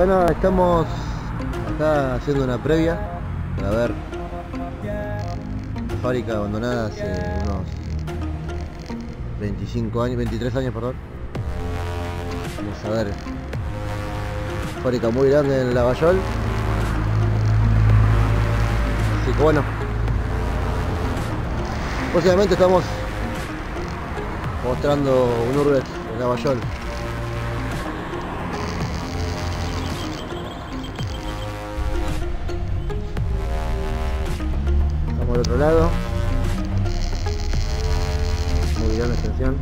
Bueno, estamos acá haciendo una previa para ver fábrica abandonada hace unos 25 años, 23 años, perdón. Vamos a ver. Fábrica muy grande en Lavallol. Así que bueno. Próximamente estamos mostrando un Urbex en Lavallol. Otro lado. Bien la extensión.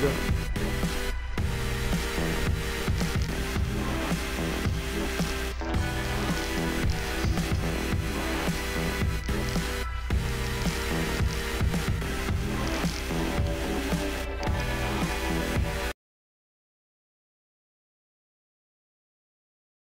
go.